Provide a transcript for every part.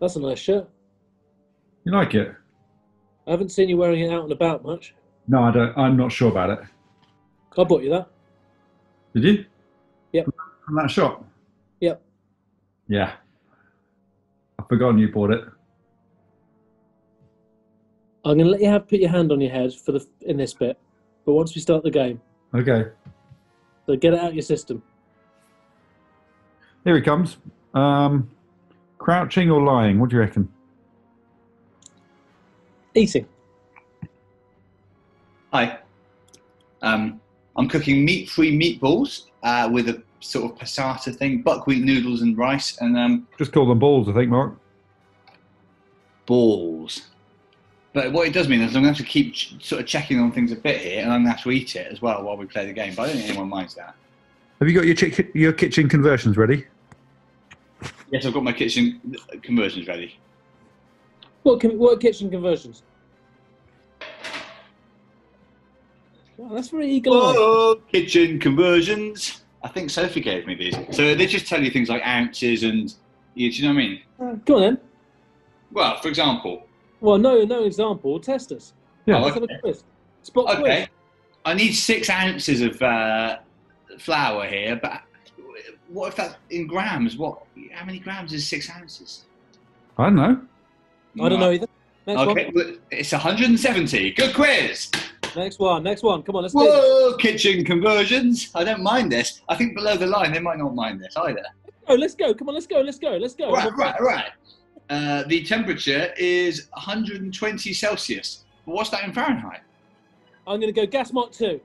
That's a nice shirt. You like it? I haven't seen you wearing it out and about much. No, I don't. I'm not sure about it. I bought you that. Did you? Yep. From that shop? Yep. Yeah. I've forgotten you bought it. I'm going to let you have put your hand on your head for the in this bit, but once we start the game, Okay. so get it out of your system. Here he comes. Um, crouching or lying? What do you reckon? Eating. Hi. Um, I'm cooking meat-free meatballs uh, with a sort of passata thing, buckwheat noodles and rice, and um, Just call them balls, I think, Mark. balls. But what it does mean is I'm going to have to keep ch- sort of checking on things a bit here, and I'm going to have to eat it as well while we play the game. But I don't think anyone minds that. Have you got your chick- your kitchen conversions ready? Yes, I've got my kitchen conversions ready. What can, what kitchen conversions? Wow, that's very eagle-eyed. Kitchen conversions. I think Sophie gave me these. So they just tell you things like ounces and, you, do you know what I mean? Uh, Go on then. Well, for example, Well, no, no example. Test us. Yeah. Let's have a quiz. Spot okay, quiz. I need six ounces of uh, flour here, but what if that's in grams? What? How many grams is six ounces? I don't know. I don't know either. Next Okay, well, it's 170. Good quiz. Next one. Next one. Come on, let's do it. Whoa, kitchen conversions. I don't mind this. I think below the line they might not mind this either. Oh, let's go. Come on, let's go. Let's go. Let's go. Right, right, right. Uh, the temperature is 120 Celsius. But what's that in Fahrenheit? I'm going to go gas mark two.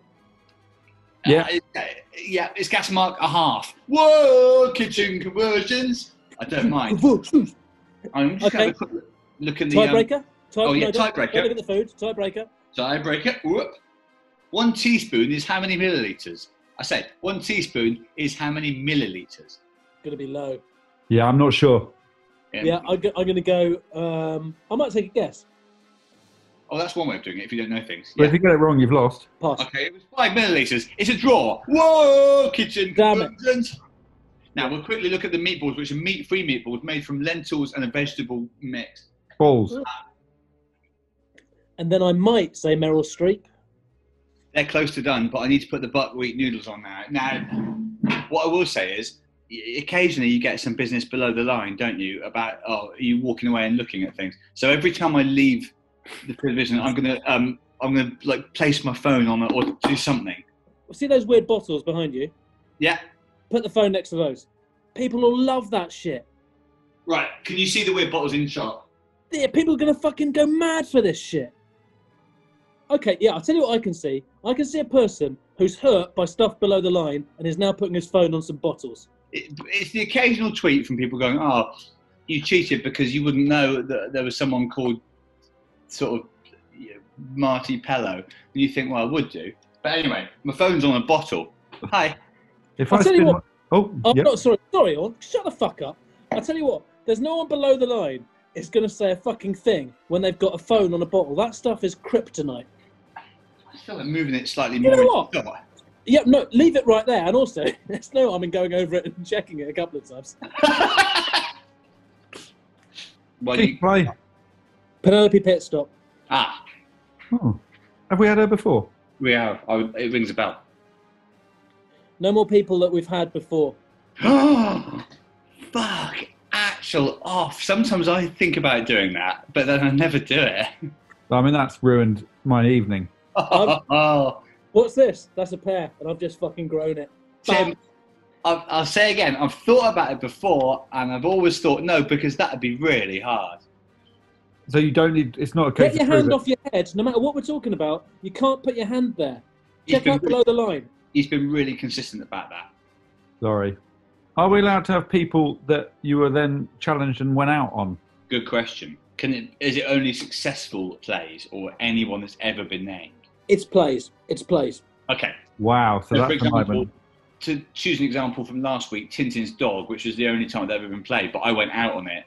Yeah. Uh, yeah, it's gas mark a half. Whoa, kitchen conversions. I don't mind. I'm just Okay. going to quick look at the um, Tiebreaker. Tie, oh, yeah, no, tiebreaker. Don't look at the food. Tiebreaker. tiebreaker. Whoop. One teaspoon is how many milliliters? I said one teaspoon is how many milliliters? Going to be low. Yeah, I'm not sure. Yeah, I'm, go, I'm going to go. Um, I might take a guess. Oh, that's one way of doing it if you don't know things. But Yeah. if you get it wrong, you've lost. Pass. Okay, it was five milliliters. It's a draw. Whoa, kitchen Damn it. conversions. Now we'll quickly look at the meatballs, which are meat-free meatballs made from lentils and a vegetable mix. Balls. And then I might say Meryl Streep. They're close to done, but I need to put the buckwheat noodles on now. Now, what I will say is, y- occasionally you get some business below the line, don't you? About oh, you walking away and looking at things? So every time I leave the television, I'm gonna um, I'm gonna like place my phone on it or do something. See those weird bottles behind you? Yeah, Put the phone next to those. People will love that shit. right. Can you see the weird bottles in shot? Yeah, people are going to fucking go mad for this shit. Okay, yeah, I'll tell you what I can see. I can see a person who's hurt by stuff below the line and is now putting his phone on some bottles. it, it's the occasional tweet from people going, "Oh, you cheated because you wouldn't know that there was someone called sort of you know, Marti Pellow." And you think, "Well, I would do." But anyway, my phone's on a bottle. Hi. If I'll I tell you what- my- oh, Oh, yep. not sorry, sorry, on. Shut the fuck up. I'll tell you what, there's no one below the line is going to say a fucking thing when they've got a phone on a bottle. That stuff is kryptonite. I feel like moving it slightly You more. know into what? shot. Yep, no, leave it right there. And also, there's no harm in going over it and checking it a couple of times. well, you, Keep play. Penelope Pitstop. ah, Oh. Have we had her before? we have. I, would- it rings a bell. No more people that we've had before. Fuck. Actual off. Sometimes I think about doing that, but then I never do it. I mean, that's ruined my evening. oh, What's this? That's a pear, and I've just fucking grown it. Tim, I'll, I'll say again, I've thought about it before, and I've always thought no, because that'd be really hard. So you don't need. It's not a case Get your of hand off your head. No matter what we're talking about, you can't put your hand there. He's Check out below the line. he's been really consistent about that. Sorry. Are we allowed to have people that you were then challenged and went out on? Good question. Can it, is it only successful plays or anyone that's ever been named? It's plays. It's plays. Okay. Wow. So So, for that's a example, to choose an example from last week, Tintin's dog, which was the only time that ever been played, but I went out on it.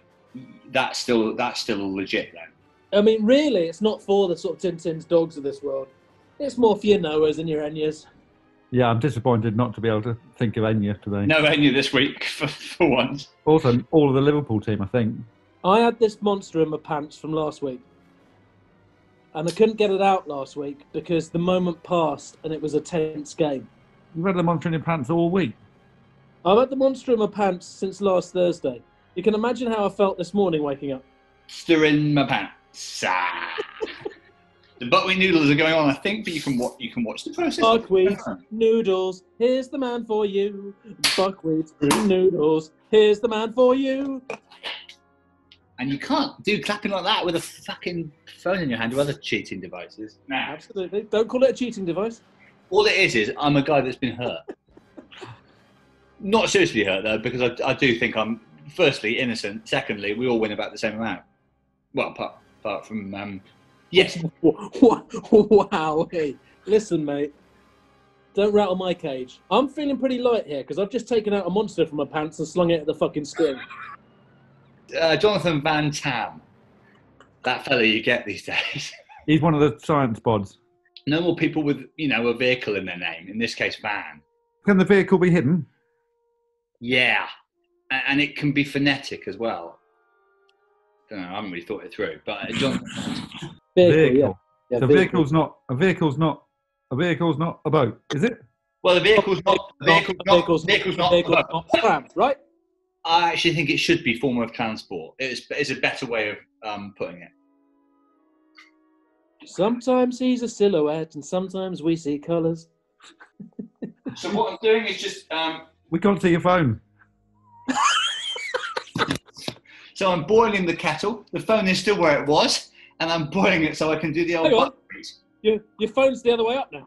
That's still that's still all legit then. I mean, really, it's not for the sort of Tintin's dogs of this world. It's more for your Noahs and your Enyas. Yeah, I'm disappointed not to be able to think of Enya today. No venue this week for, for once. Also, all of the Liverpool team, I think. I had this monster in my pants from last week. And I couldn't get it out last week because the moment passed and it was a tense game. You've had the monster in your pants all week. I've had the monster in my pants since last Thursday. You can imagine how I felt this morning waking up. Stirring my pants. Ah. the buckwheat noodles are going on, I think, but you can watch. You can watch the process. Buckwheat noodles, here's the man for you. Buckwheat noodles, here's the man for you. And you can't do clapping like that with a fucking phone in your hand or other cheating devices. Nah. Absolutely. Don't call it a cheating device. All it is is I'm a guy that's been hurt. Not seriously hurt though, because I, I do think I'm firstly innocent. Secondly, we all win about the same amount. Well, apart, apart from um, yes, wow. Hey, listen, mate. Don't rattle my cage. I'm feeling pretty light here because I've just taken out a monster from my pants and slung it at the fucking screen. uh, Jonathan Van Tam, that fella you get these days. He's one of the science bods. no more people with you know a vehicle in their name. In this case, van. Can the vehicle be hidden? Yeah, A- and it can be phonetic as well. Don't know. I haven't really thought it through, but uh, John, Vehicle, yeah. yeah the vehicle. vehicle's not a vehicle's not a vehicle's not a boat, is it? well, the vehicle's not. The vehicle's not. vehicle's Vehicle's not, not. vehicle's not tramp, right? I actually think it should be form of transport. It's, it's a better way of um, putting it. Sometimes he's a silhouette and sometimes we see colours. So what I'm doing is just um, We can't see your phone. So I'm boiling the kettle. The phone is still where it was, and I'm boiling it so I can do the old Hang on. buttons. Your, your phone's the other way up now.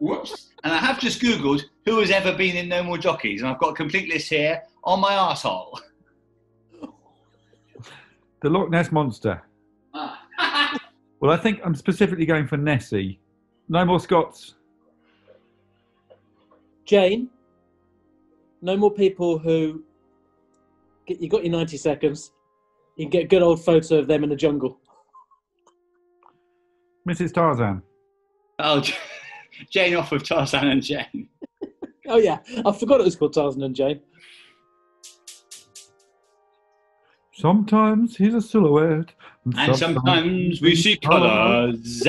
Whoops. And I have just Googled who has ever been in No More Jockeys, and I've got a complete list here on my arsehole. The Loch Ness monster. Ah. Well, I think I'm specifically going for Nessie. No more Scots. Jane, no more people who get, you got your 90 seconds. You can get a good old photo of them in the jungle. Mrs. Tarzan. oh, Jane off of Tarzan and Jane. Oh, yeah, I forgot it was called Tarzan and Jane. Sometimes he's a silhouette. And sometimes we see colours.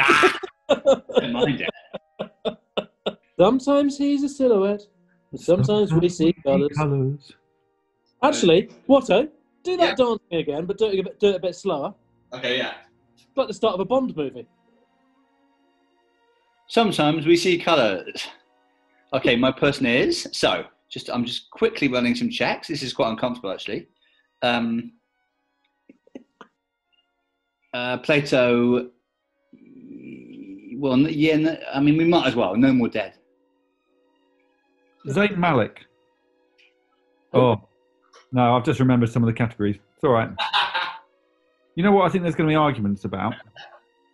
Don't mind it. Sometimes he's a silhouette, and sometimes we see colours. colours. Actually, Watto, do that Yeah. dancing again, but do it, a bit- do it a bit slower. Okay, yeah. Like the start of a Bond movie. Sometimes we see colours. Okay, my person is so. Just I'm just quickly running some checks. This is quite uncomfortable actually. Um, uh, Plato. Well, n- yeah. I mean, we might as well. No more dead. Zayn Malik. Oh, no, I've just remembered some of the categories. It's all right. You know what I think there's going to be arguments about?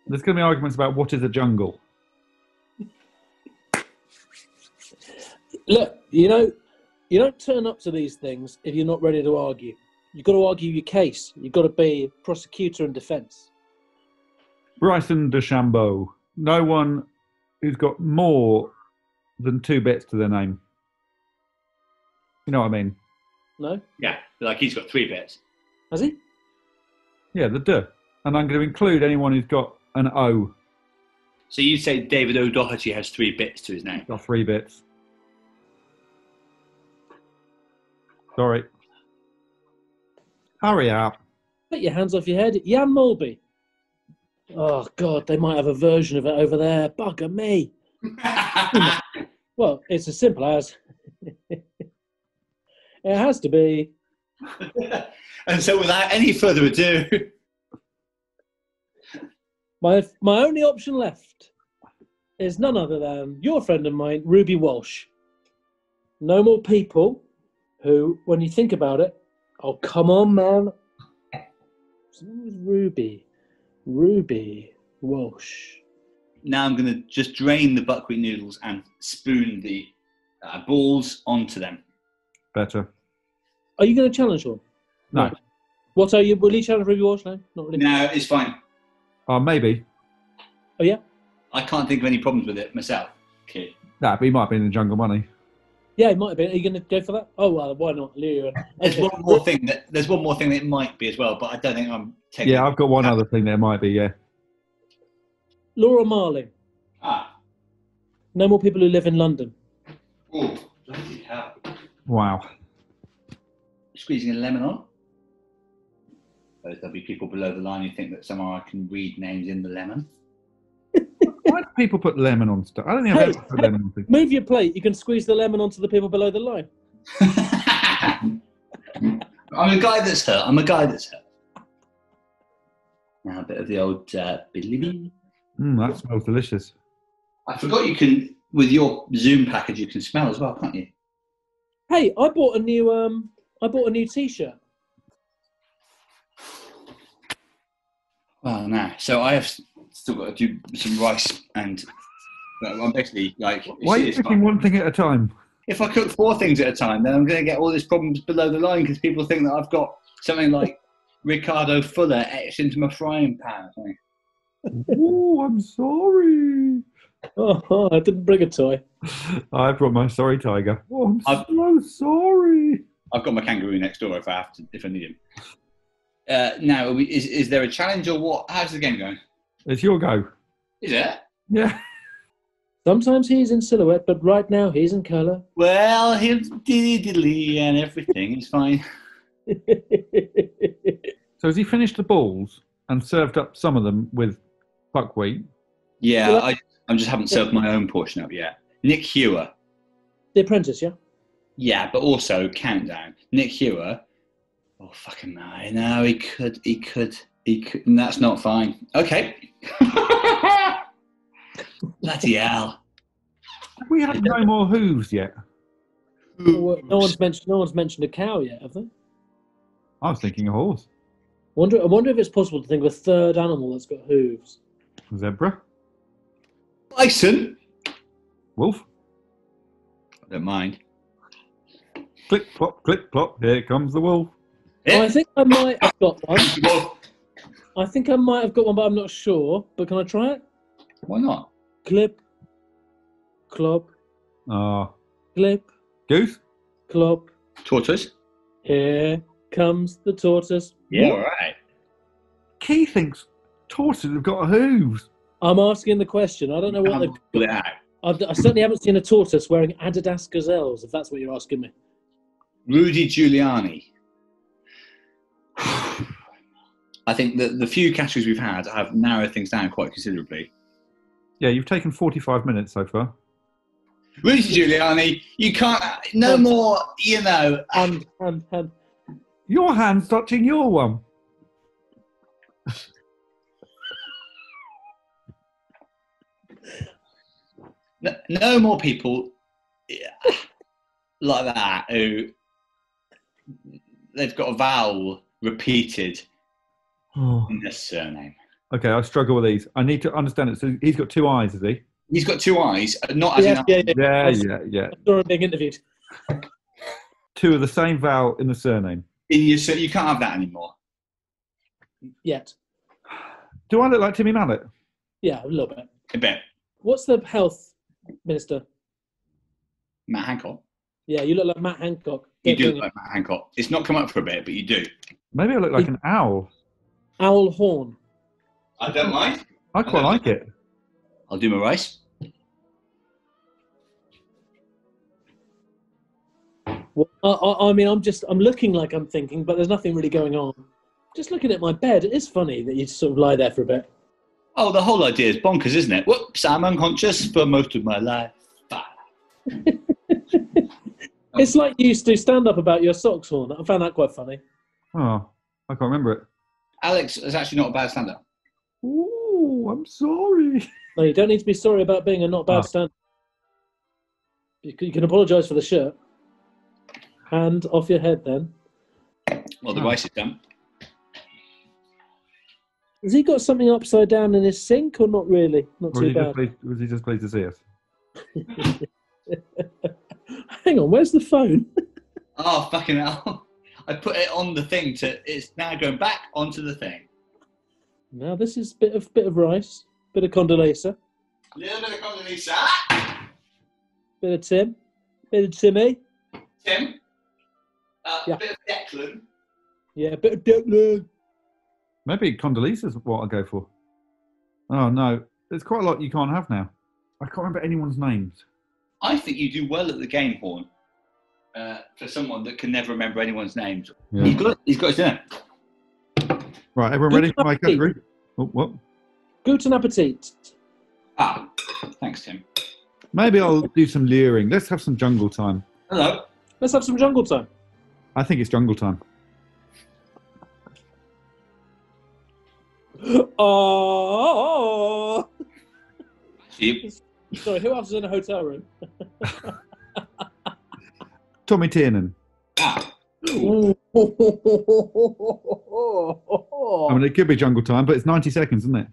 There's going to be arguments about what is a jungle. Look, you know, you don't turn up to these things if you're not ready to argue. You've got to argue your case. You've got to be prosecutor and defence. Bryson DeChambeau. No one who's got more than two bits to their name. You know what I mean? No? Yeah, like he's got three bits. Has he? Yeah, the D. And I'm going to include anyone who's got an O, So you say David O'Doherty has three bits to his name. got three bits. Sorry. Hurry up. Take your hands off your head. Jan Molby. Oh, God, they might have a version of it over there. Bugger me. Well, it's as simple as it has to be. and so, without any further ado, My, my only option left is none other than your friend of mine, Ruby Walsh. No more people who, when you think about it, oh, come on, man. Something with Ruby. Ruby Walsh. now I'm going to just drain the buckwheat noodles and spoon the uh, balls onto them. Better. Are you going to challenge one? No. What are you? Will you challenge Ruby Walsh? No, not really. No, it's fine. Oh, maybe. Oh, yeah? I can't think of any problems with it myself. Okay. Nah, but he might be in the jungle money. Yeah, it might have been. Are you going to go for that? Oh well, why not? Lou and There's one more thing that there's one more thing that it might be as well, but I don't think I'm taking. Yeah, I've got one other thing there might be. Yeah. Laura Marling. Ah. No more people who live in London. Oh, bloody hell! Wow. Squeezing a lemon on. There'll be people below the line who think that somehow I can read names in the lemon. Why do people put lemon on stuff? I don't think I've ever put lemon on things. Move your plate. You can squeeze the lemon onto the people below the line. I'm a guy that's hurt. I'm a guy that's hurt. Now a bit of the old uh, Billy. Mm, that smells delicious. I forgot you can with your Zoom package you can smell as well, can't you? Hey, I bought a new um, I bought a new T-shirt. Well, no. So I have still got to do some rice and. well, I'm basically like. Why are you it's- picking one thing at a time? if I cook four things at a time, then I'm going to get all these problems below the line because people think that I've got something like Ricardo Fuller etched into my frying pan. oh, I'm sorry. Oh, I didn't bring a toy. I brought my sorry tiger. Oh, I'm I've- so sorry. I've got my kangaroo next door if I have to, if I need him. Uh, now, are we, is, is there a challenge or what? How's the game going? It's your go. Is it? Yeah. Sometimes he's in silhouette, but right now he's in colour. Well, he'll diddly diddly and everything. It's fine. So has he finished the balls and served up some of them with buckwheat? Yeah, Well, I, I just haven't served my own portion up yet. Nick Hewer. the Apprentice, yeah. Yeah, but also countdown. Nick Hewer. Oh fucking no! No, he could. He could. He could. And that's not fine. Okay. Bloody hell! We have no more hooves yet. Well, No one's mentioned. No one's mentioned a cow yet, have they? I was thinking a horse, Wonder. I wonder if it's possible to think of a third animal that's got hooves. zebra, Bison. wolf. I don't mind. Click plop, click plop. Here comes the wolf. Oh, I think I might have got one. I think I might have got one, but I'm not sure. But can I try it? Why not? Clip, clop, Ah, clip, goose. clop. Tortoise. Here comes the tortoise. Yeah, all right. Key thinks tortoises have got hooves. I'm asking the question. I don't know what they've. Pull it out. I've, I certainly haven't seen a tortoise wearing Adidas gazelles. If that's what you're asking me. Rudy Giuliani. I think that the few categories we've had have narrowed things down quite considerably. Yeah, you've taken 45 minutes so far. Rudy Giuliani, you can't. No um, more. You know. Hand, hand, hand. Your hand's touching your one. No, no more people like that who they've got a vowel repeated Oh. in their surname. Okay, I struggle with these. I need to understand it. So he's got two eyes, has he? He's got two eyes, uh, not as Yes, in yeah, yeah. Yeah, I yeah, yeah. saw him being interviewed. Two of the same vowel in the surname. in your. sur- You can't have that anymore. Yet. Do I look like Timmy Mallett? Yeah, a little bit. A bit. What's the health minister? Matt Hancock. Yeah, you look like Matt Hancock. You do look like Matt Hancock. It's not come up for a bit, but you do. Maybe I look like an owl. Owl Horne. I don't mind. I quite like it. I'll do my rice. Well, I, I, I mean, I'm just, I'm looking like I'm thinking, but there's nothing really going on. Just looking at my bed, it is funny that you sort of lie there for a bit. Oh, the whole idea is bonkers, isn't it? Whoops, I'm unconscious for most of my life. It's like you used to stand up about your socks, Horne. I found that quite funny. Oh, I can't remember it. Alex is actually not a bad stand-up. Ooh, I'm sorry. No, you don't need to be sorry about being a not bad Ah. stand. You can, you can apologise for the shirt. Hand off your head, then. Well, the Oh. rice is done. Has he got something upside down in his sink, or not really? Not Was too he, bad. pleased, was he just pleased to see us? Hang on, where's the phone? Oh, fucking hell. I put it on the thing to, it's now going back onto the thing. Now this is a bit of bit of rice, bit of Condoleezza, Little bit of Condoleezza. bit of Tim, Bit of Timmy. Tim. Uh, Yeah. Bit of Declan. Yeah, bit of Declan. Maybe Condoleezza is what I'll go for. Oh no, there's quite a lot you can't have now. I can't remember anyone's names. I think you do well at the game Horne. Uh, for someone that can never remember anyone's names. Yeah. He's got, he's got his dinner. Right, everyone ready for my category? Oh, what? Guten Appetit. Ah, thanks, Tim. Maybe I'll do some leering. Let's have some jungle time. Hello. Let's have some jungle time. I think it's jungle time. Oh, Steve. sorry. Who else is in a hotel room? Tommy Tiernan. Ah, I mean, it could be jungle time, but it's 90 seconds, isn't it?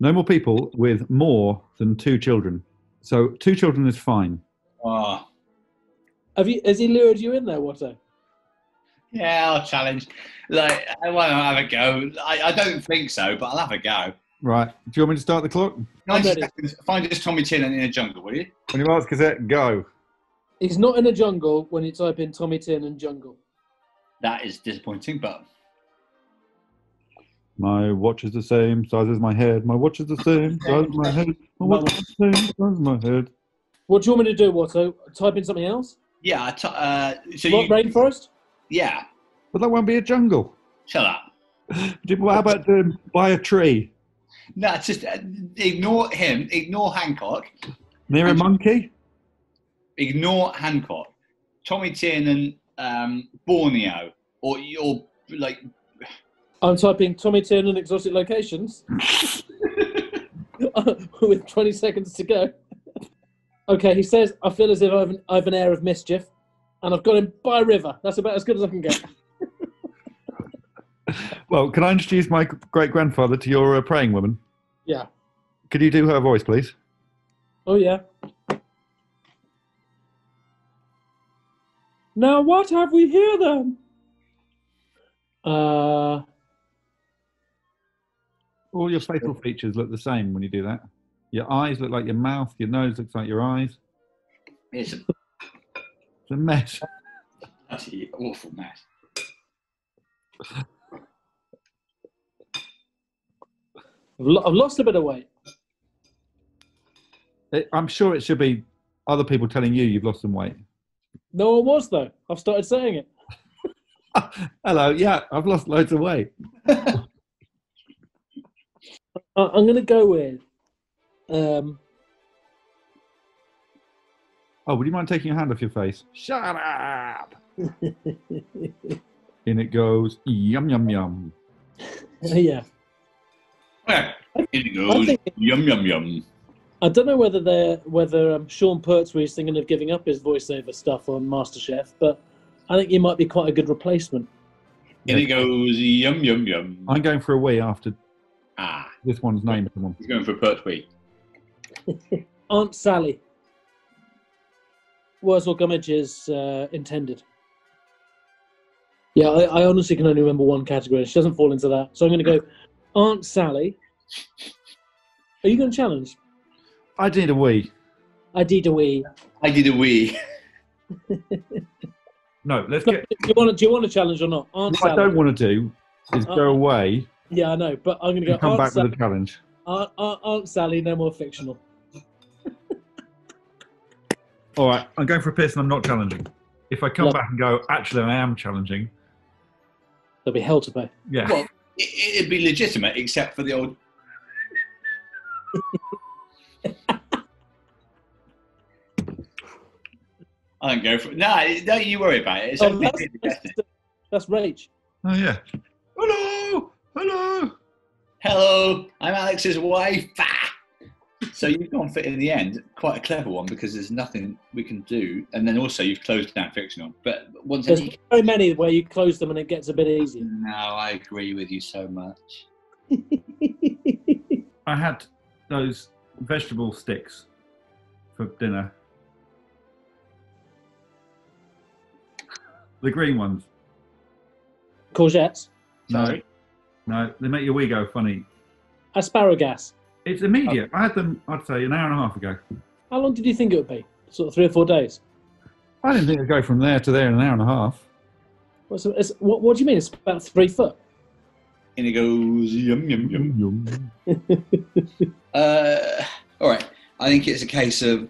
No more people with more than two children. So two children is fine. oh. Have you? Has he lured you in there, Watto? Yeah, I'll challenge. Like, I want to have a go. I, I don't think so, but I'll have a go. Right. Do you want me to start the clock? 90 ready. seconds. Find us Tommy Tiernan in a jungle, will you? When you ask Gazette, go. He's not in a jungle when you type in Tommy Tiernan jungle. That is disappointing, but My watch is the same size as my head. My watch is the same size as my head. My watch is the same size as my head. What do you want me to do, Watto? Type in something else? yeah. I t- uh, so What, you, rainforest? Yeah. But that won't be a jungle. Shut up. How about doing by a tree? No, it's just uh, ignore him. Ignore Hancock. Near a monkey? Ignore Hancock. Tommy Tiernan, um, Borneo, or or like I'm typing Tommy Tiernan exotic locations with 20 seconds to go. Okay, he says, I feel as if I've an, I've an air of mischief and I've got him by a river. That's about as good as I can get. Well, can I introduce my great grandfather to your uh, praying woman? Yeah. Could you do her voice, please? Oh, yeah. Now, what have we here then? Uh, All your facial features look the same when you do that. Your eyes look like your mouth. Your nose looks like your eyes. it's a It's a mess. bloody awful mess. I've, lo- I've lost a bit of weight. It, I'm sure it should be other people telling you you've lost some weight. No one was, though. I've started saying it. Hello, yeah, I've lost loads of weight. I- I'm going to go with. Um, Oh, would you mind taking your hand off your face? Shut up. In it goes. Yum yum yum. yeah. Okay. In it I goes. think- Yum yum yum. I don't know whether they're whether um, Sean Pertwee's thinking of giving up his voiceover stuff on MasterChef, but I think he might be quite a good replacement. In it goes. Yum yum yum. I'm going for a wee after Ah, this one's name. Someone. he's going for a Pertwee. Aunt Sally. Wurzel Gummidge is uh, intended. Yeah, I, I honestly can only remember one category. She doesn't fall into that, so I'm going to go Aunt Sally. Are you going to challenge? I did a wee. I did a wee. I did a wee. No, let's Do get. you want to? Do you want to challenge or not? Aunt What I don't want to do is Uh-uh. go away Yeah, I know, but I'm going to go come Aunt back Sally. with a challenge. Aunt, Aunt, Aunt Sally, no more fictional. All right, I'm going for a piss and I'm not challenging. If I come Love- back and go, actually, I am challenging. There'll be hell to pay. Yeah. Well, it, it'd be legitimate except for the old. I don't go for it. No, don't you worry about it. It's Oh, only that's, the that's, best. that's rage. Oh yeah. Hello, hello. Hello, I'm Alex's wife. Ah! So you've gone for in the end quite a clever one because there's nothing we can do, and then also you've closed down fictional. But once There's again, so many where you close them and it gets a bit easier. no, I agree with you so much. I had those vegetable sticks for dinner. The green ones. Courgettes, No, Sorry. no, they make your wee go funny. asparagus. It's immediate. I had them, I'd say, an hour and a half ago. How long did you think it would be? Sort of three or four days. I I didn't think it'd go from there to there in an hour and a half. What's, it's, what, what do you mean? It's about three foot. And it goes yum yum yum. Yum. Uh, all right. I think it's a case of.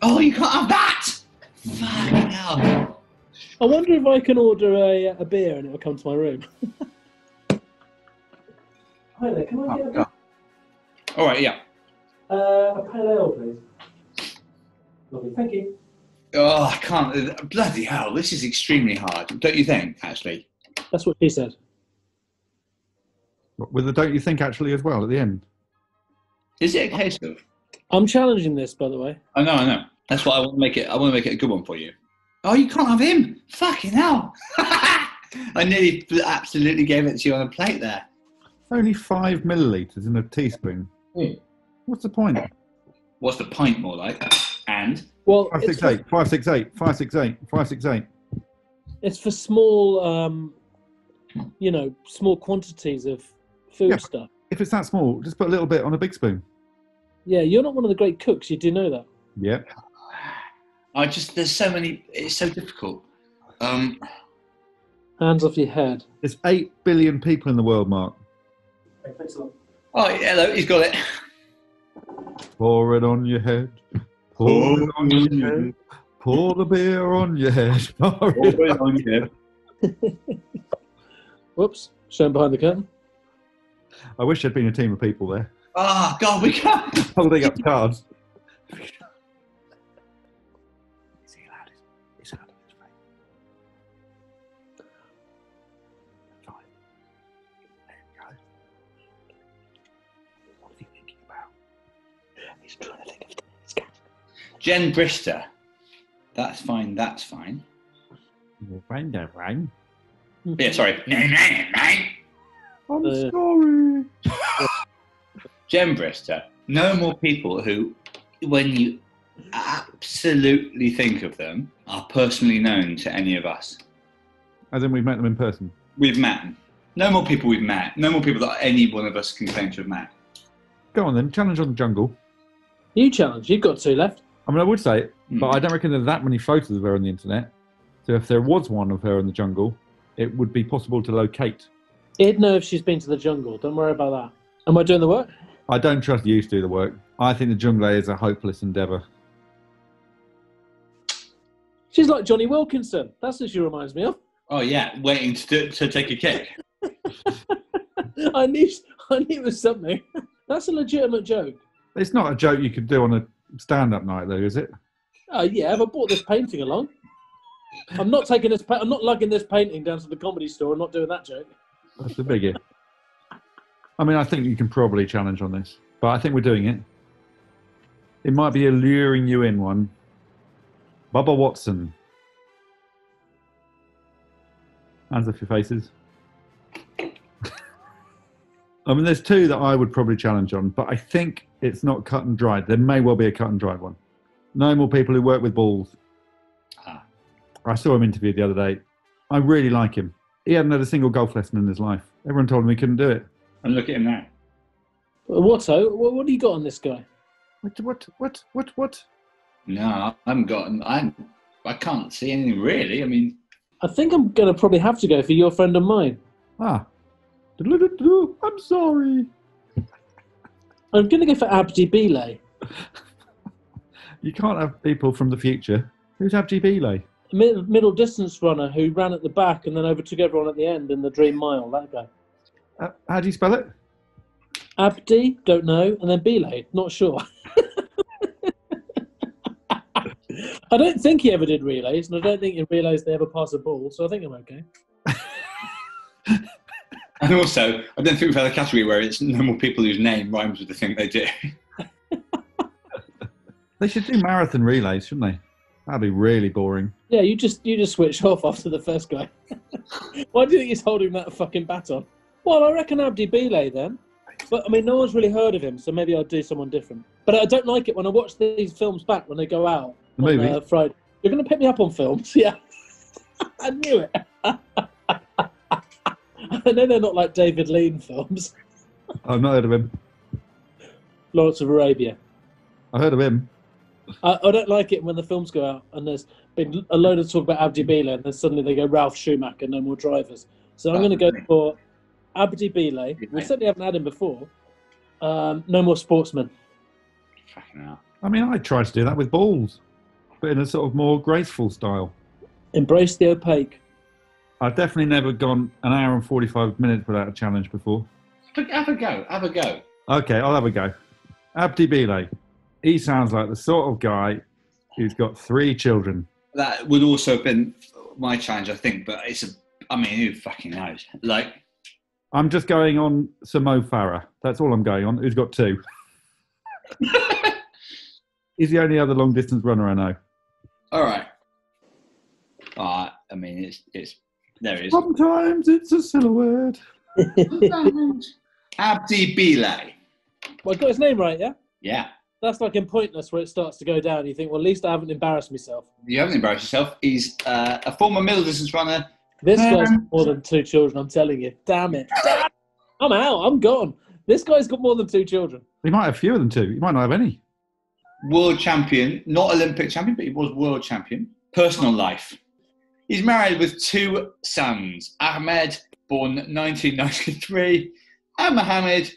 Oh, you can't have that. Fucking hell. I wonder if I can order a, a beer and it'll come to my room. Hi there, can I Oh, get a, God. All right. Yeah. uh, a pale ale, please? Lovely, thank you. Oh, I can't. Bloody hell. This is extremely hard. Don't you think? Actually. That's what she said. With the don't you think actually as well at the end? Is it a case of? I'm challenging this, by the way. I know. I know. That's why I want to make it. I want to make it a good one for you. Oh, you can't have him. Fucking hell. I nearly absolutely gave it to you on a plate there. Only five milliliters in a teaspoon. Hmm. What's the point? What's the pint more like? And Well, Five it's six for, eight, five six eight, five six eight, five six eight. it's for small, um, you know, small quantities of food Yeah. stuff. If it's that small, just put a little bit on a big spoon. Yeah, you're not one of the great cooks. You do know that. Yeah. I just there's so many. It's so difficult. Um. Hands off your head. There's eight billion people in the world, Mark. Thanks a lot. Oh, hello. He's got it. Pour it on your head. Pour it on your head. Pour the beer on your head. Pour it on your head. Whoops, showing behind the curtain. I wish there'd been a team of people there Oh God, we can't. holding up cards. Jen Brister. That's fine. That's fine. Rang, rang. Yeah, sorry. I'm Uh, sorry. Jen Brister. No more people who, when you absolutely think of them, are personally known to any of us. As in, we've met them in person. We've met. them. No more people we've met. No more people that any one of us can claim to have met. Go on then, challenge on the jungle. You challenge. You've got two left. I mean, I would say, Hmm. but I don't reckon there's that many photos of her on the internet. So if there was one of her in the jungle, it would be possible to locate. He'd know if she's been to the jungle. Don't worry about that. Am I doing the work? I don't trust you to do the work. I think the jungle is a hopeless endeavour. She's like Jonny Wilkinson. That's what she reminds me of. Oh yeah, waiting to, do, to take a kick. I knew, I knew it was something. That's a legitimate joke. It's not a joke you could do on a stand-up night, though, is it? Oh yeah, if I brought this painting along, I'm not taking this. Pa- I'm not lugging this painting down to the comedy store. I'm not doing that joke. That's the biggie. I mean, I think you can probably challenge on this, but I think we're doing it. It might be alluring you in one. Bubba Watson. Hands off your faces. I mean, there's two that I would probably challenge on, but I think it's not cut and dried. There may well be a cut and dried one. No more people who work with balls. Ah. I saw him interviewed the other day. I really like him. He hadn't had a single golf lesson in his life. Everyone told him he couldn't do it. And look at him now. Watto? What, what do you got on this guy? What? What? What? What? What? No, I haven't got. I I can't see anything really. I mean, I think I'm going to probably have to go for your friend and mine. Ah. I'm sorry. I'm going to go for Abdi Bile. You can't have people from the future. Who's Abdi Bile? mid- middle distance runner who ran at the back and then overtook everyone at the end in the Dream Mile. That guy. Uh, how do you spell it? Abdi, don't know, and then Bile, not sure. I don't think he ever did relays, and I don't think in relays they ever pass a ball, so I think I'm okay. and also, I don't think we've had a category where it's normal people whose name rhymes with the thing they do. They should do marathon relays, shouldn't they? That'd be really boring. Yeah, you just you just switch off after the first guy. Why do you think he's holding that fucking baton? Well, I reckon Abdi Bile then. But I mean, no one's really heard of him, so maybe I'll do someone different. But I don't like it when I watch these films back when they go out The on movie? uh, Friday. You're going to pick me up on films, yeah? I knew it. I know they're not like David Lean films. I've not heard of him. Lawrence of Arabia. I heard of him. I, I don't like it when the films go out and there's been a load of talk about Abdi Bile and then suddenly they go Ralf Schumacher, no more drivers. So I'm going to go for Abdi Bile. We certainly haven't had him before. Um, no more sportsmen. Fucking hell. I mean, I tried to do that with balls, but in a sort of more graceful style. Embrace the opaque. I've definitely never gone an hour and 45 minutes without a challenge before. Have a- go. Have a go. Okay, I'll have a go. Abdi Bile. He sounds like the sort of guy who's got three children. That would also have been my challenge, I think. But it's a. I mean, who fucking knows? Like, I'm just going on Sir Mo Farah. That's all I'm going on. Who's got two? He's the only other long distance runner I know. all right. Uh, I mean, it's it's there it is. Sometimes it's a silhouette. Abdi Bile. Well, I got his name right, yeah? Yeah. That's like in Pointless where it starts to go down. You think, well, at least I haven't embarrassed myself. You haven't embarrassed yourself. He's uh, a former middle distance runner. This guy's Um, got more than two children, I'm telling you. Damn it. Damn- I'm out. I'm gone. This guy's got more than two children. He might have fewer than two. He might not have any. world champion, not Olympic champion, but he was world champion. Personal life. He's married with two sons Ahmed, born 1993, and Mohammed,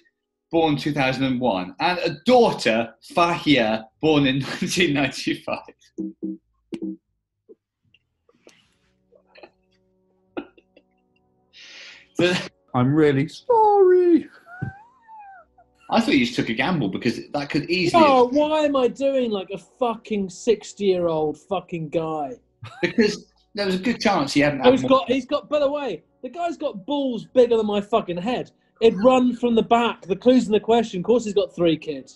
born 2001, and a daughter, Fahia, born in 1995. I'm really sorry. I thought you just took a gamble because that could easily. Oh, why am I doing like a fucking 60 year old fucking guy? Because there was a good chance he hadn't Oh, had he's more- got, he's got, by the way, the guy's got balls bigger than my fucking head. It'd run from the back. The clue's in the question. Of course, he's got three kids.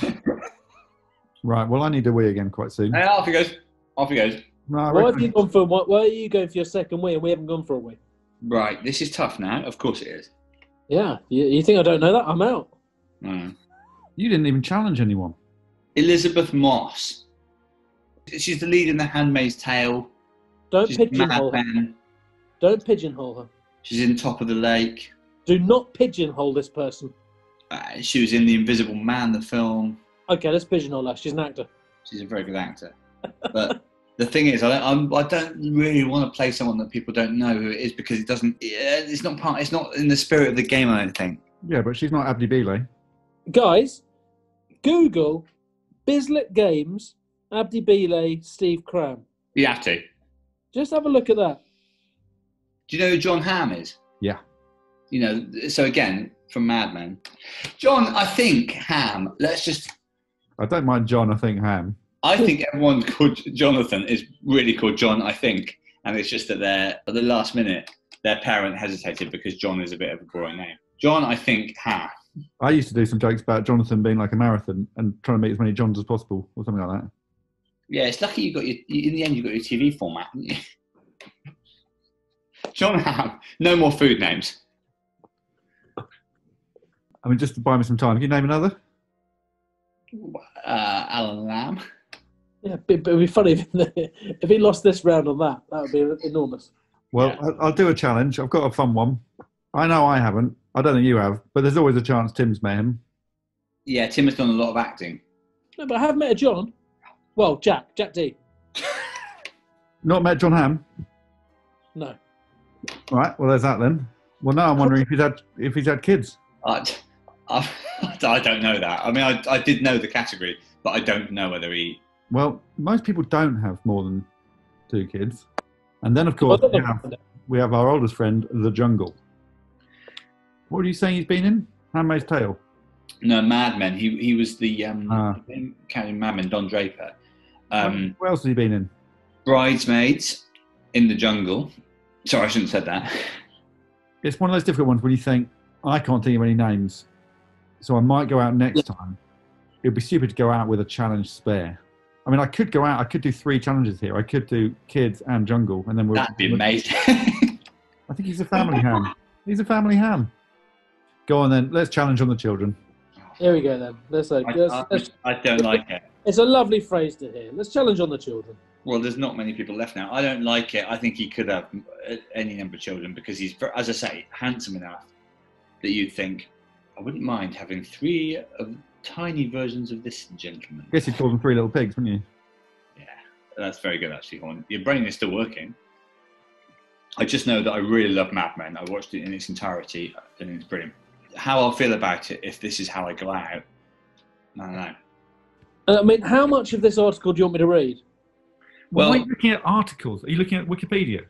Right, well, I need a wee again quite soon. Hey, off he goes. Off he goes. No, I Why have you gone for what? Why are you going for your second win? We haven't gone for a win. Right, this is tough now. Of course it is. Yeah, you, you think I don't know that? I'm out. Mm. You didn't even challenge anyone. Elisabeth Moss. She's the lead in The Handmaid's Tale. Don't She's pigeonhole her. Don't pigeonhole her. She's in Top of the Lake. Do not pigeonhole this person. Uh, she was in The Invisible Man, the film. Okay, let's pigeonhole her. She's an actor. She's a very good actor. But the thing is, I don't, I'm, I don't really want to play someone that people don't know who it is because it doesn't. It's not part. It's not in the spirit of the game. I don't think. Yeah, but she's not Abdi Bile. Guys, Google Bizlet Games, Abdi Bile, Steve Cram. You have to. Just have a look at that. Do you know who Jon Hamm is? Yeah. You know, so again, from Mad Men. John, I think Ham, let's just, I don't mind John, I think Ham. I think everyone called Jonathan is really called John, I think. And it's just that they're, at the last minute, their parent hesitated because John is a bit of a boring name. John, I think Ham. I used to do some jokes about Jonathan being like a marathon and trying to meet as many Johns as possible or something like that. Yeah, it's lucky you got your, in the end, you got your TV format, didn't you? Jon Hamm, no more food names. I mean, just to buy me some time, can you name another? Uh, Alan Lamb. Yeah, but but it'd be funny if, if he lost this round on that. That would be enormous. Well, Yeah. I- I'll do a challenge. I've got a fun one. I know I haven't. I don't think you have, but there's always a chance Tim's met him. Yeah, Tim has done a lot of acting. No, but I have met a John. Well, Jack, Jack D. Not met Jon Hamm. No. Right. Well, there's that then. Well, now I'm wondering if he's had if he's had kids. I, I, I don't know that. I mean, I, I did know the category, but I don't know whether he. Well, most people don't have more than two kids. And then, of course, we have, we have our oldest friend, the Jungle. What are you saying he's been in? Handmaid's Tale. No, Mad Men. He he was the um, Ah. Captain Mad Men, Don Draper. Um, what else have you been in? Bridesmaids, In the Jungle. Sorry, I shouldn't have said that. It's one of those difficult ones when you think, I can't think of any names. So I might go out next time. It would be stupid to go out with a challenge spare. I mean, I could go out, I could do three challenges here. I could do kids and jungle, and then we'll. That'd be amazing. I think he's a family ham. He's a family ham. Go on then, let's challenge on the children. Here we go then. Let's, uh, I, let's, I, let's, I don't like it. it's a lovely phrase to hear. Let's challenge on the children. Well, there's not many people left now. I don't like it. I think he could have uh, any number of children because he's, as I say, handsome enough that you'd think, I wouldn't mind having three of tiny versions of this gentleman. I guess you'd call them three little pigs, wouldn't you? Yeah, that's very good actually, Horne. Your brain is still working. I just know that I really love Mad Men. I watched it in its entirety and it's brilliant. How I'll feel about it if this is how I go out, I don't know. Uh, I mean, how much of this article do you want me to read? Well, Well- Why are you looking at articles? Are you looking at Wikipedia?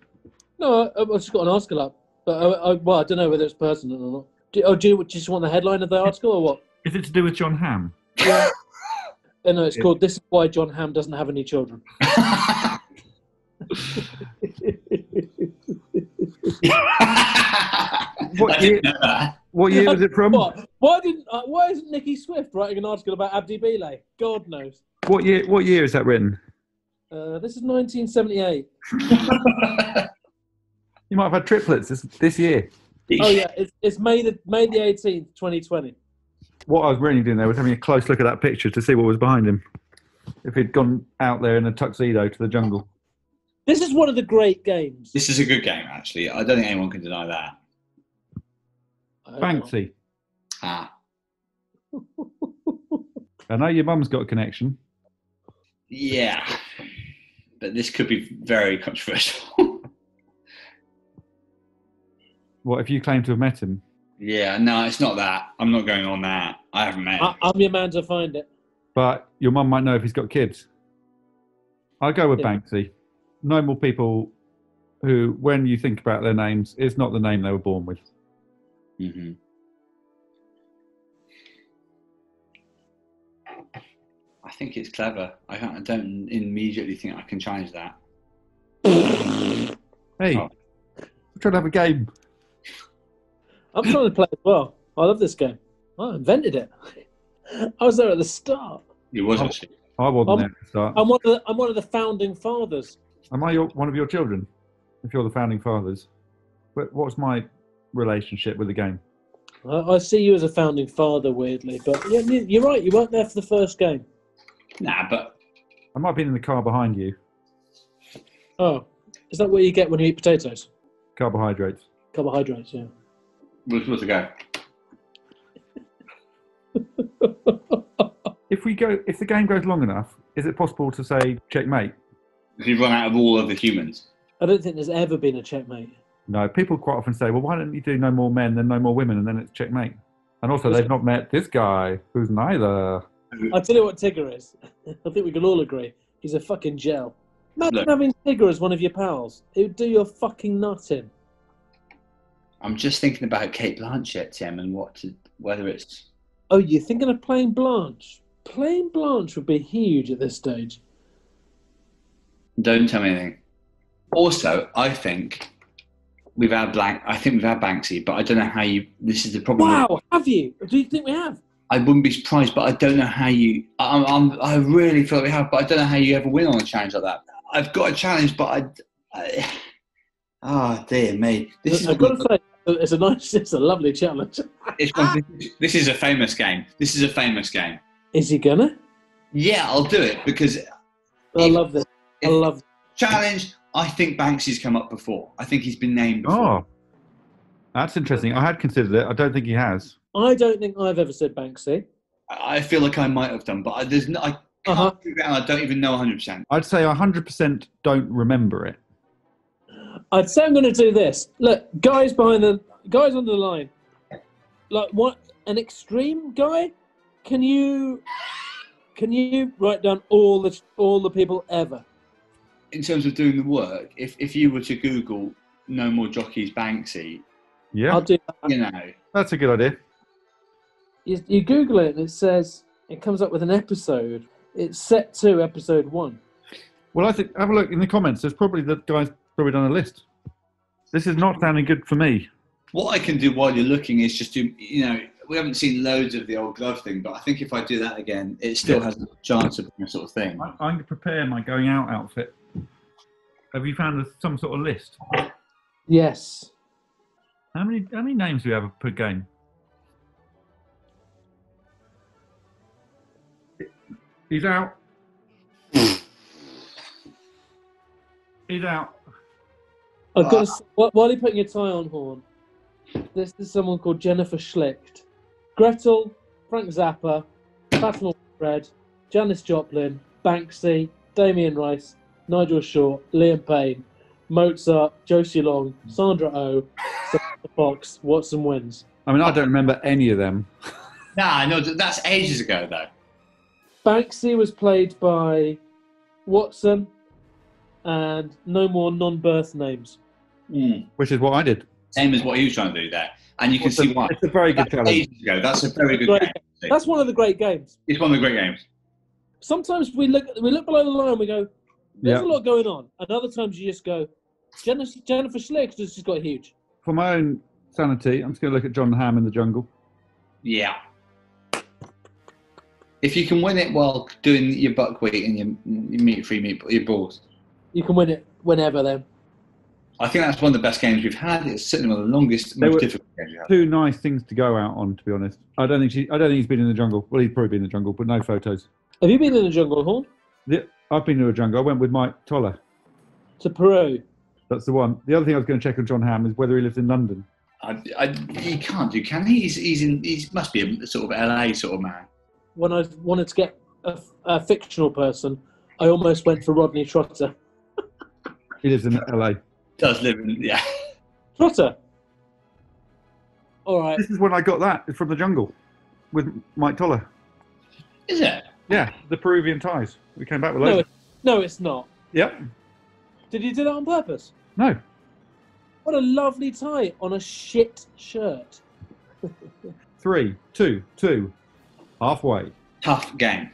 No, I, I've just got an article up, but I, I, well, I don't know whether it's pertinent or not. Do, oh, do you just want the headline of the article or what? Is it to do with Jon Hamm? Yeah. Uh, no, it's Yeah. called "This is why Jon Hamm doesn't have any children." What I year, didn't know that. what year was it from? What? Why didn't? Uh, why isn't Nicki Swift writing an article about Abdi Bile? God knows. What year? What year is that written? Uh, this is 1978. You might have had triplets this, this year. Oh yeah, it's, it's May the May the 18th, 2020. What I was really doing there was having a close look at that picture to see what was behind him. If he'd gone out there in a tuxedo to the jungle. This is one of the great games. This is a good game, actually. I don't think anyone can deny that. I. Banksy. Ah, I know your mum's got a connection. yeah, but this could be very controversial. What if you claim to have met him? yeah, no, it's not that. I'm not going on that. I haven't met. I, him. I'm your man to find it. But your mum might know if he's got kids. I'll go with Yeah. Banksy. Normal people who, when you think about their names, it's not the name they were born with. hmm I think it's clever. I don't, I don't immediately think I can challenge that. Hey, Oh. we're trying to have a game. I'm trying to play as well. I love this game. I invented it. I was there at the start. It was Oh. actually. I wasn't Um, there at the start. I'm one of the I'm one of the founding fathers. Am I your, one of your children? If you're the founding fathers, What- what's my relationship with the game? I, I see you as a founding father, weirdly, but yeah, you- you're right. You weren't there for the first game. Nah, but I might have been in the car behind you. Oh, is that what you get when you eat potatoes? Carbohydrates. Carbohydrates, yeah. we'll, we'll go. If we go, if the game goes long enough, is it possible to say checkmate? If you run out of all other humans, I don't think there's ever been a checkmate. No, people quite often say, well, why don't you do no more men than no more women, and then it's checkmate. And also, they've not met this guy who's neither. I'll tell you what Tigger is. I think we can all agree. He's a fucking gel. Imagine Look. having Tigger as one of your pals. It would do your fucking nut in. I'm just thinking about Cate Blanchett, Tim, and what to, whether it's Oh, you're thinking of playing Blanche? Playing Blanche would be huge at this stage. Don't tell me anything. Also, I think we've had blank. I think we've had Banksy, but I don't know how you. This is the problem. Wow, have you? Do you think we have? I wouldn't be surprised, but I don't know how you. I'm, I'm, I really feel like we have, but I don't know how you ever win on a challenge like that. I've got a challenge, but I. I oh dear me! This is I've got to say, it's a nice, it's a lovely challenge. one- this is a famous game. This is a famous game. Is he gonna? Yeah, I'll do it because I If- love this. I love. challenge. I think Banksy's come up before. I think he's been named before. Oh, that's interesting. I had considered it. I don't think he has. I don't think I've ever said Banksy. I I feel like I might have done, but I, there's no, I can't Uh-huh. figure it out. I don't even know 100. percent I'd say 100% don't remember it. I'd say I'm going to do this. Look, guys behind the guys on the line, like what an extreme guy. Can you can you write down all the all the people ever? In terms of doing the work, if if you were to Google "no more jockeys Banksy," Yeah, I'll do that. you know, that's a good idea. You, you Google it and it says it comes up with an episode. It's set to episode one. Well, I think have a look in the comments. There's probably the guy's probably done a list. This is not sounding good for me. what I can do while you're looking is just do. You know, we haven't seen loads of the old glove thing, but I think if I do that again, it still Yeah. has a chance of being a sort of thing. I- I'm going to prepare my going out outfit. Have you found some sort of list? Yes. How many how many names do we have per game? He's out. He's out. I've got to, s- ah. while while you're putting your tie on, Horne, this is someone called Jennifer Schlicht. Gretel, Frank Zappa, Fatima Red, Janis Joplin, Banksy, Damien Rice, Nigel Shaw, Liam Payne, Mozart, Josie Long, Sandra O, Samantha Fox, Watson wins. I mean, I don't remember any of them. Nah, no, th- that's ages ago though. Banksy was played by Watson, and no more non-birth names. Hmm. Which is what I did. Same as what he was trying to do there, and you can It's a, see why. it's a very good That's challenge. ages ago. That's a very good Great. game. That's one of the great games. It's one of the great games. Sometimes we look we look below the line, and we go, "There's Yeah. a lot going on," and other times you just go, "Jennifer, Jennifer Schlick has just got huge." For my own sanity, I'm just going to look at Jon Hamm in the jungle. Yeah. If you can win it while doing your buckwheat and your, your meat free meat your balls, You can win it whenever. Then I think that's one of the best games we've had. It's certainly one of the longest, They most difficult games we've had. Two nice things to go out on, to be honest. I don't think she. I don't think he's been in the jungle. Well, he's probably been in the jungle, but no photos. have you been in the jungle, Horne? The, I've been to a jungle. I went with Mike Toller. To Peru. That's the one. The other thing I was going to check on Jon Hamm is whether he lives in London. I, I, he can't do, can he? He's, he's in. He must be a sort of LA sort of man. When I wanted to get a, a fictional person, I almost went for Rodney Trotter. He lives in LA. Does live in yeah. Trotter. All right. This is when I got that from the jungle with Mike Toller. Is it? Yeah, the Peruvian ties. We came back with No, loads. it, no, it's not. Yep. Did you do that on purpose? No. What a lovely tie on a shit shirt. Three, two, two. Halfway. Tough game.